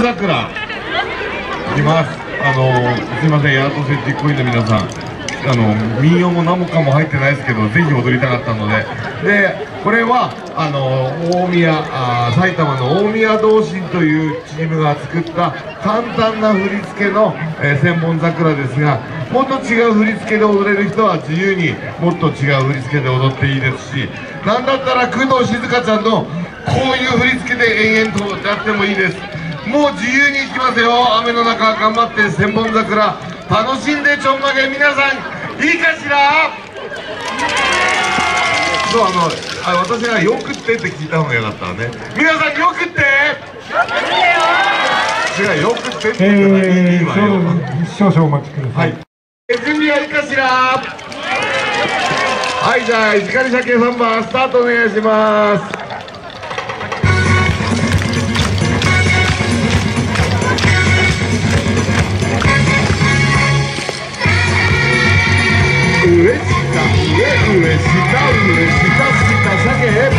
桜。いきます。あのすいません。ヤートセ実行委員の皆さん。あの民謡も何もかも入ってないですけどぜひ踊りたかったので。でこれはあの大宮あ埼玉の大宮同心というチームが作った簡単な振り付けの、えー千本桜ですがもっと違う振り付けで踊れる人は自由にもっと違う振り付けで踊っていいですしなんだったら工藤静香ちゃんのこういう振り付けで延々とやってもいいです。もう自由に行きますよ。雨の中頑張って千本桜。楽しんでちょんまげ。皆さんいいかしら？そうあのあ私が「よくって」って聞いた方がよかったわね。皆さんよくって。違うよくってって言ったらいいえー、わよ少々お待ちくださ。はい。いえ準備はいいかしら？はいじゃあ石狩鮭3番スタートお願いします recital, recital, se casar que é,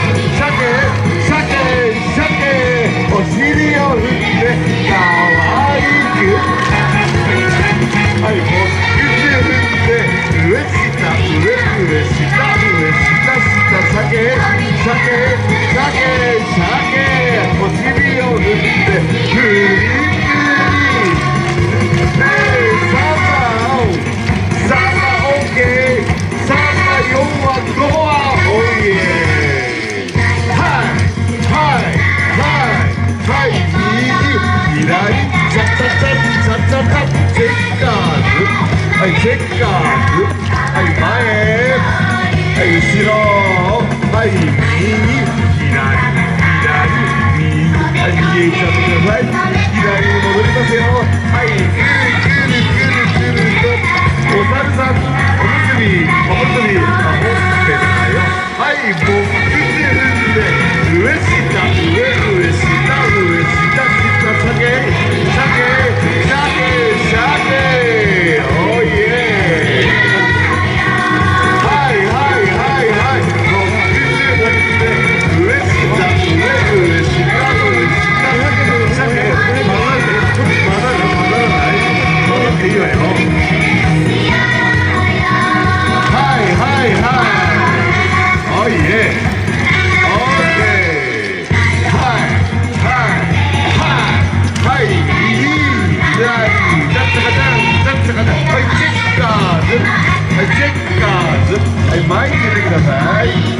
前に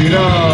出てく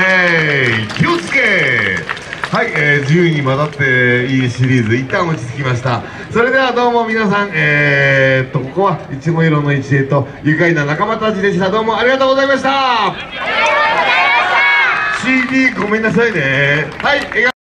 オー気をつけはい、えー、自由に混ざっていいシリーズ一旦落ち着きました。それではどうも皆さんえー、っとここはいちご色の一へと愉快な仲間たちでした。どうもありがとうございました。CD ごめんなさいね。はい